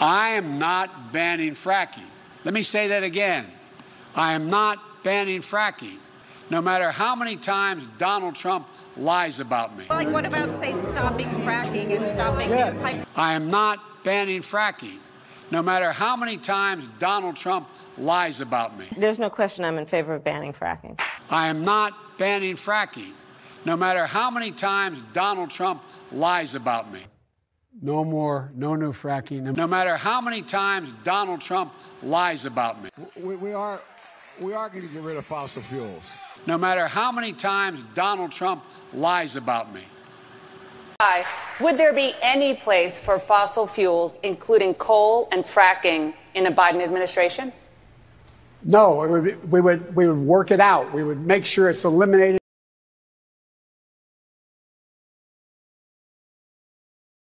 I am not banning fracking. Let me say that again. I am not banning fracking, no matter how many times Donald Trump lies about me. Like, what about, say, stopping fracking and stopping new pipe? I am not banning fracking, no matter how many times Donald Trump lies about me. There's no question I'm in favor of banning fracking. I am not banning fracking, no matter how many times Donald Trump lies about me. No more, no new fracking, no matter how many times Donald Trump lies about me. We, we are we are going to get rid of fossil fuels. No matter how many times Donald Trump lies about me. Would there be any place for fossil fuels, including coal and fracking, in a Biden administration? No, it would, we would we would work it out. We would make sure it's eliminated.